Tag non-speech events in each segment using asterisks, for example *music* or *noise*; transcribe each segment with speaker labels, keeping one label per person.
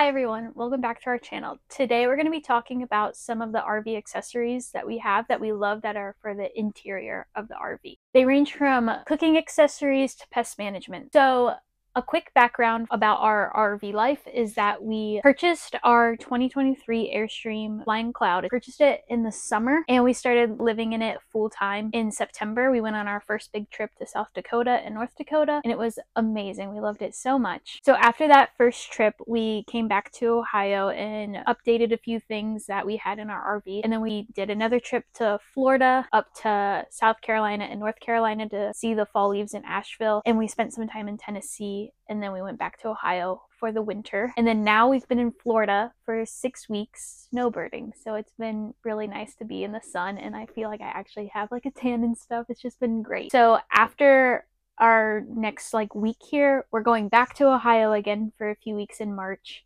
Speaker 1: Hi everyone, welcome back to our channel. Today we're going to be talking about some of the RV accessories that we have that we love that are for the interior of the RV. They range from cooking accessories to pest management. So a quick background about our RV life is that we purchased our 2023 Airstream Flying Cloud. We purchased it in the summer and we started living in it full time in September. We went on our first big trip to South Dakota and North Dakota and it was amazing. We loved it so much. So after that first trip, we came back to Ohio and updated a few things that we had in our RV. And then we did another trip to Florida, up to South Carolina and North Carolina to see the fall leaves in Asheville. And we spent some time in Tennessee and then we went back to Ohio for the winter. And then now we've been in Florida for six weeks snowbirding. So it's been really nice to be in the sun and I feel like I actually have like a tan and stuff. It's just been great. So after our next like week here, we're going back to Ohio again for a few weeks in March.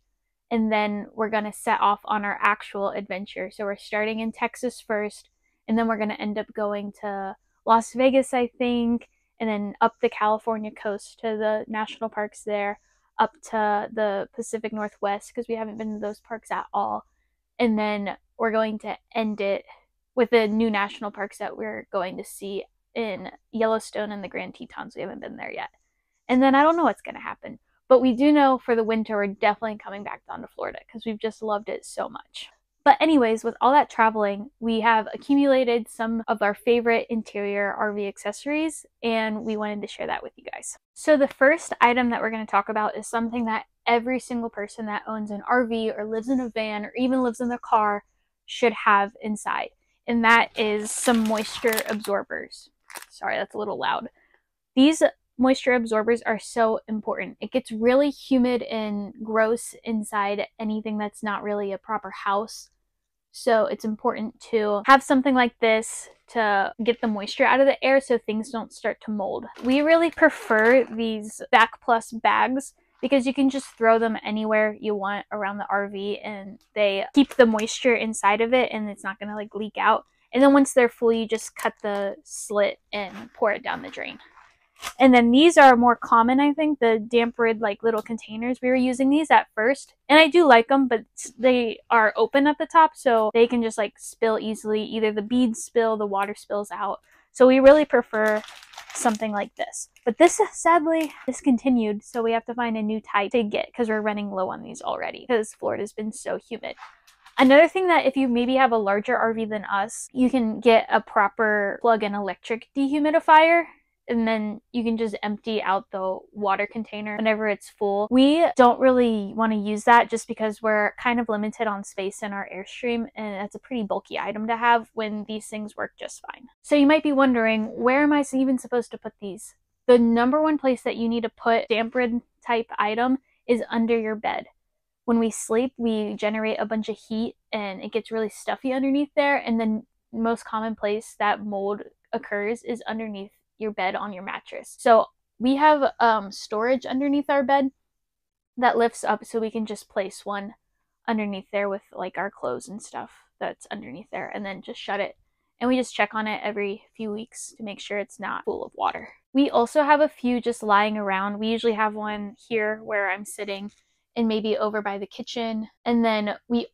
Speaker 1: And then we're going to set off on our actual adventure. So we're starting in Texas first, and then we're going to end up going to Las Vegas, I think, and then up the California coast to the national parks there, up to the Pacific Northwest because we haven't been to those parks at all. And then we're going to end it with the new national parks that we're going to see in Yellowstone and the Grand Tetons. We haven't been there yet. And then I don't know what's going to happen. But we do know for the winter, we're definitely coming back down to Florida because we've just loved it so much. But anyways, with all that traveling, we have accumulated some of our favorite interior RV accessories and we wanted to share that with you guys. So the first item that we're going to talk about is something that every single person that owns an RV or lives in a van or even lives in their car should have inside. And that is some moisture absorbers. Sorry, that's a little loud. These moisture absorbers are so important. It gets really humid and gross inside anything that's not really a proper house. So it's important to have something like this to get the moisture out of the air so things don't start to mold. We really prefer these Vac Plus bags because you can just throw them anywhere you want around the RV and they keep the moisture inside of it and it's not going to like leak out. And then once they're full, you just cut the slit and pour it down the drain. And then these are more common, I think, the DampRid like little containers. We were using these at first, and I do like them, but they are open at the top, so they can just like spill easily. Either the beads spill, the water spills out. So we really prefer something like this. But this is sadly discontinued, so we have to find a new type to get because we're running low on these already because Florida's been so humid. Another thing that if you maybe have a larger RV than us, you can get a proper plug-in electric dehumidifier and then you can just empty out the water container whenever it's full. We don't really want to use that just because we're kind of limited on space in our Airstream and it's a pretty bulky item to have when these things work just fine. So you might be wondering, where am I even supposed to put these? The number one place that you need to put DampRid type item is under your bed. When we sleep, we generate a bunch of heat and it gets really stuffy underneath there and the most common place that mold occurs is underneath your bed on your mattress. So we have um, storage underneath our bed that lifts up so we can just place one underneath there with like our clothes and stuff that's underneath there and then just shut it. And we just check on it every few weeks to make sure it's not full of water. We also have a few just lying around. We usually have one here where I'm sitting and maybe over by the kitchen. And then we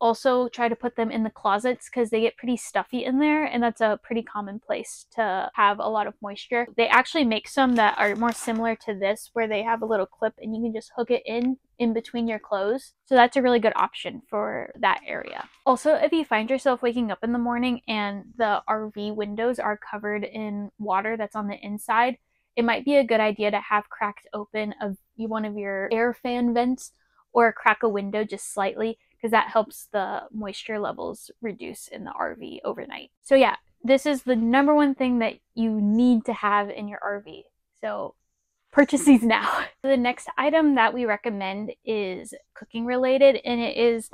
Speaker 1: also try to put them in the closets because they get pretty stuffy in there and that's a pretty common place to have a lot of moisture. They actually make some that are more similar to this where they have a little clip and you can just hook it in in between your clothes. So that's a really good option for that area. Also, if you find yourself waking up in the morning and the RV windows are covered in water that's on the inside, it might be a good idea to have cracked open of one of your air fan vents or crack a window just slightly because that helps the moisture levels reduce in the RV overnight. So yeah, this is the number one thing that you need to have in your RV. So purchase these now. *laughs* the next item that we recommend is cooking related and it is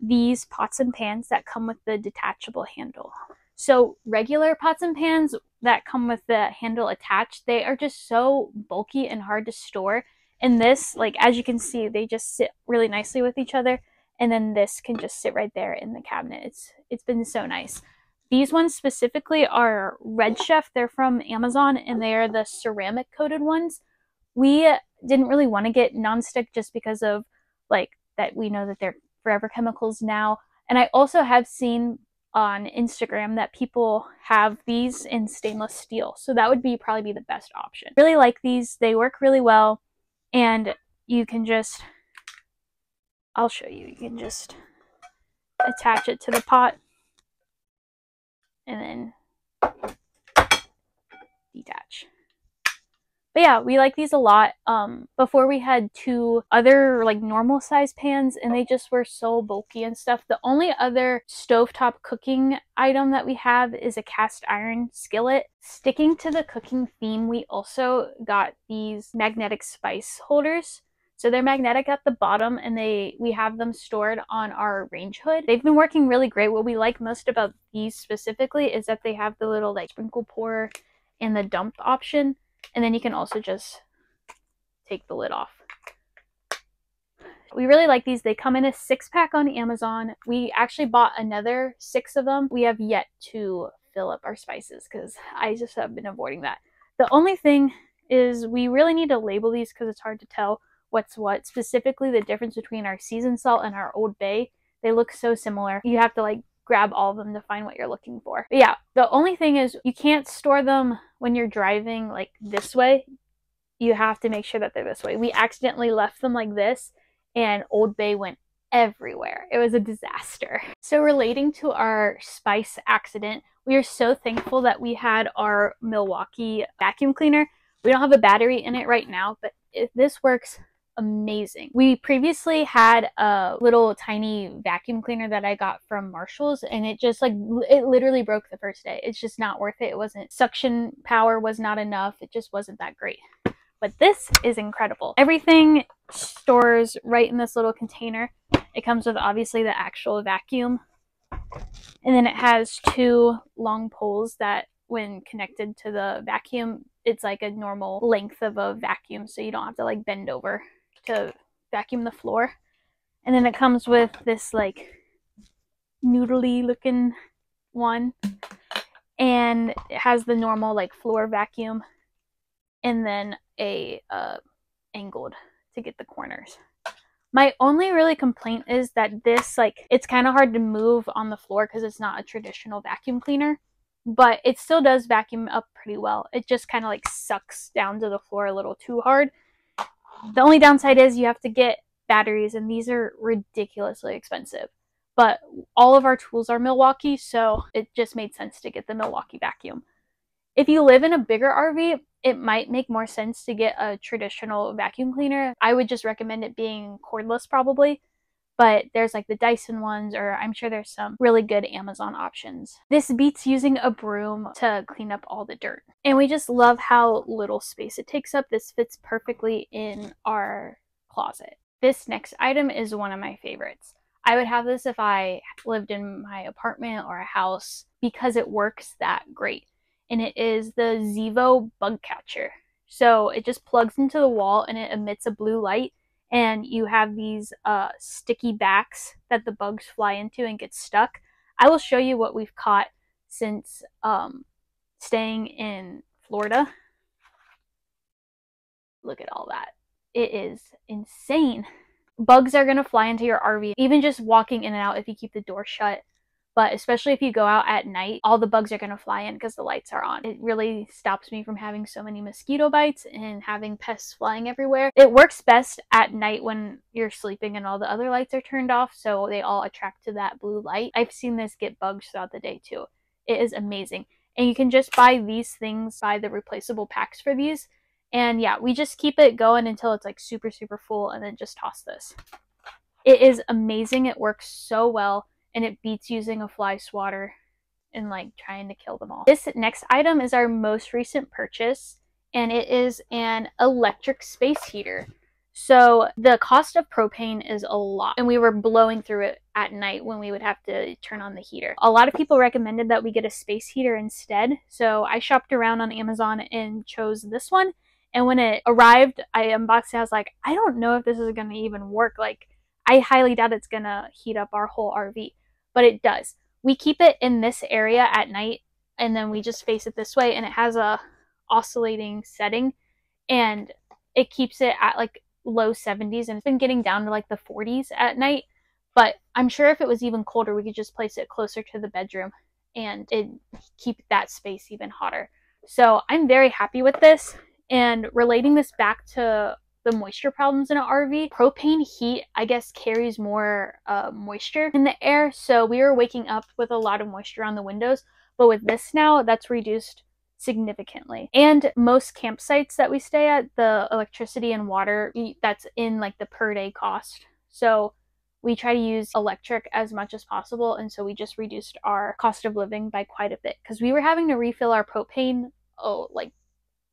Speaker 1: these pots and pans that come with the detachable handle. So regular pots and pans that come with the handle attached, they are just so bulky and hard to store. And this, like as you can see, they just sit really nicely with each other and then this can just sit right there in the cabinet. It's it's been so nice. These ones specifically are Red Chef. They're from Amazon and they are the ceramic coated ones. We didn't really want to get nonstick just because of like that we know that they're forever chemicals now. And I also have seen on Instagram that people have these in stainless steel. So that would be probably be the best option. Really like these. They work really well and you can just I'll show you. You can just attach it to the pot and then detach. But yeah, we like these a lot. Um, before we had two other like normal size pans and they just were so bulky and stuff. The only other stovetop cooking item that we have is a cast iron skillet. Sticking to the cooking theme, we also got these magnetic spice holders. So they're magnetic at the bottom and they we have them stored on our range hood. They've been working really great. What we like most about these specifically is that they have the little like sprinkle pour and the dump option. And then you can also just take the lid off. We really like these. They come in a six pack on Amazon. We actually bought another six of them. We have yet to fill up our spices because *laughs* I just have been avoiding that. The only thing is we really need to label these because it's hard to tell what's what. Specifically, the difference between our seasoned salt and our Old Bay. They look so similar. You have to like grab all of them to find what you're looking for. But yeah, the only thing is you can't store them when you're driving like this way. You have to make sure that they're this way. We accidentally left them like this and Old Bay went everywhere. It was a disaster. So relating to our spice accident, we are so thankful that we had our Milwaukee vacuum cleaner. We don't have a battery in it right now, but if this works amazing. We previously had a little tiny vacuum cleaner that I got from Marshalls and it just like it literally broke the first day. It's just not worth it. It wasn't suction power was not enough. It just wasn't that great. But this is incredible. Everything stores right in this little container. It comes with obviously the actual vacuum. And then it has two long poles that when connected to the vacuum, it's like a normal length of a vacuum so you don't have to like bend over to vacuum the floor. And then it comes with this like noodly looking one. And it has the normal like floor vacuum and then a uh, angled to get the corners. My only really complaint is that this like it's kind of hard to move on the floor because it's not a traditional vacuum cleaner, but it still does vacuum up pretty well. It just kind of like sucks down to the floor a little too hard the only downside is you have to get batteries, and these are ridiculously expensive. But all of our tools are Milwaukee, so it just made sense to get the Milwaukee vacuum. If you live in a bigger RV, it might make more sense to get a traditional vacuum cleaner. I would just recommend it being cordless, probably. But there's like the Dyson ones, or I'm sure there's some really good Amazon options. This beats using a broom to clean up all the dirt. And we just love how little space it takes up. This fits perfectly in our closet. This next item is one of my favorites. I would have this if I lived in my apartment or a house because it works that great. And it is the Zevo bug catcher. So it just plugs into the wall and it emits a blue light. And you have these uh, sticky backs that the bugs fly into and get stuck. I will show you what we've caught since um, staying in Florida. Look at all that. It is insane. Bugs are going to fly into your RV, even just walking in and out if you keep the door shut. But especially if you go out at night, all the bugs are going to fly in because the lights are on. It really stops me from having so many mosquito bites and having pests flying everywhere. It works best at night when you're sleeping and all the other lights are turned off, so they all attract to that blue light. I've seen this get bugs throughout the day too. It is amazing. And you can just buy these things, buy the replaceable packs for these. And yeah, we just keep it going until it's like super, super full and then just toss this. It is amazing. It works so well and it beats using a fly swatter and like trying to kill them all. This next item is our most recent purchase and it is an electric space heater. So the cost of propane is a lot, and we were blowing through it at night when we would have to turn on the heater. A lot of people recommended that we get a space heater instead, so I shopped around on Amazon and chose this one. And when it arrived, I unboxed it. I was like, I don't know if this is going to even work. Like, I highly doubt it's going to heat up our whole RV, but it does. We keep it in this area at night, and then we just face it this way, and it has a oscillating setting, and it keeps it at like low 70s and it's been getting down to like the 40s at night. But I'm sure if it was even colder, we could just place it closer to the bedroom and it keep that space even hotter. So I'm very happy with this. And relating this back to the moisture problems in an RV, propane heat, I guess, carries more uh, moisture in the air. So we were waking up with a lot of moisture on the windows. But with this now, that's reduced significantly. And most campsites that we stay at, the electricity and water, that's in like the per day cost. So we try to use electric as much as possible. And so we just reduced our cost of living by quite a bit because we were having to refill our propane, oh, like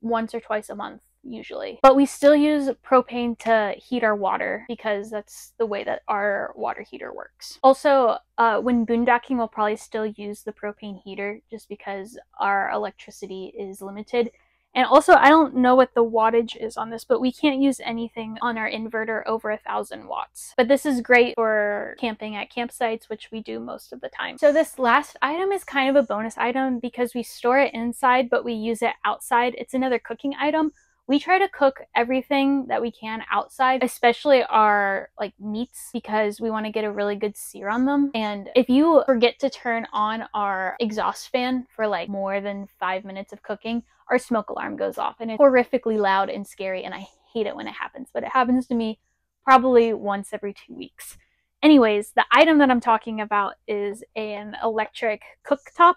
Speaker 1: once or twice a month usually. But we still use propane to heat our water because that's the way that our water heater works. Also, uh, when boondocking, we'll probably still use the propane heater just because our electricity is limited. And also, I don't know what the wattage is on this, but we can't use anything on our inverter over a thousand watts. But this is great for camping at campsites, which we do most of the time. So this last item is kind of a bonus item because we store it inside, but we use it outside. It's another cooking item we try to cook everything that we can outside, especially our like meats because we want to get a really good sear on them. And if you forget to turn on our exhaust fan for like more than five minutes of cooking, our smoke alarm goes off and it's horrifically loud and scary. And I hate it when it happens, but it happens to me probably once every two weeks. Anyways, the item that I'm talking about is an electric cooktop.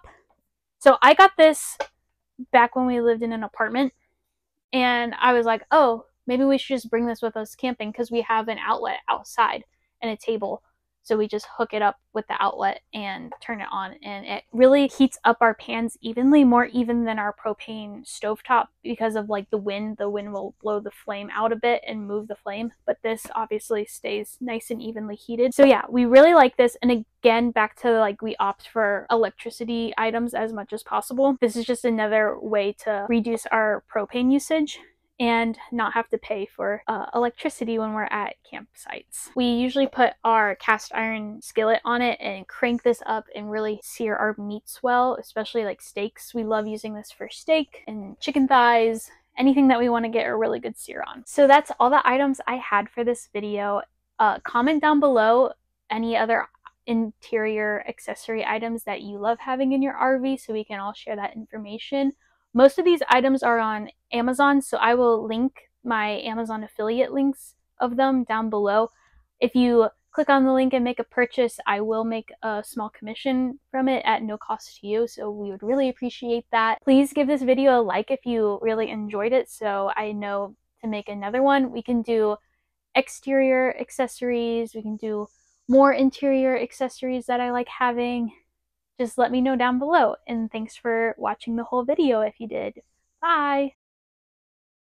Speaker 1: So I got this back when we lived in an apartment and I was like, oh, maybe we should just bring this with us camping because we have an outlet outside and a table. So we just hook it up with the outlet and turn it on. And it really heats up our pans evenly, more even than our propane stovetop because of like the wind. The wind will blow the flame out a bit and move the flame. But this obviously stays nice and evenly heated. So yeah, we really like this. And again, back to like we opt for electricity items as much as possible. This is just another way to reduce our propane usage and not have to pay for uh, electricity when we're at campsites. We usually put our cast iron skillet on it and crank this up and really sear our meats well, especially like steaks. We love using this for steak and chicken thighs, anything that we want to get a really good sear on. So that's all the items I had for this video. Uh, comment down below any other interior accessory items that you love having in your RV so we can all share that information. Most of these items are on Amazon, so I will link my Amazon affiliate links of them down below. If you click on the link and make a purchase, I will make a small commission from it at no cost to you, so we would really appreciate that. Please give this video a like if you really enjoyed it so I know to make another one. We can do exterior accessories, we can do more interior accessories that I like having just let me know down below. And thanks for watching the whole video if you did. Bye!